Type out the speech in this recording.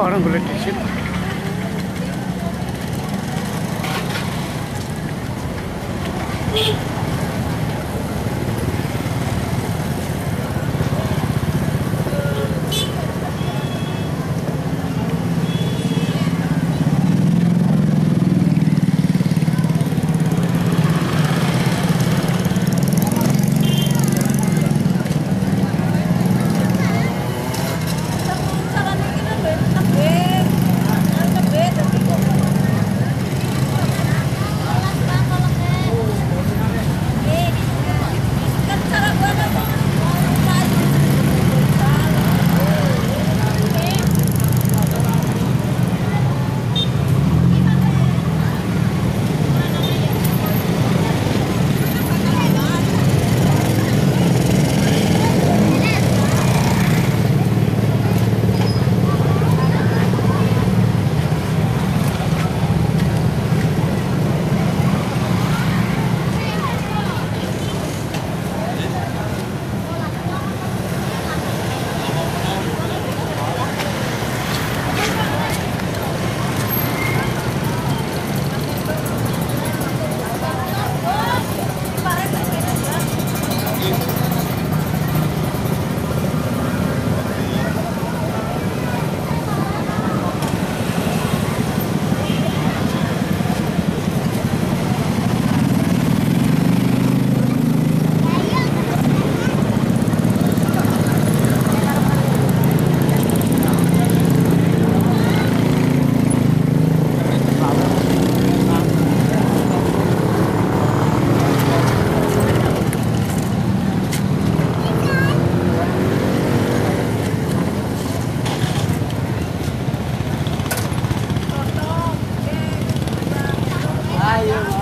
Bahar'ın bulletin için. Thank 哎呀！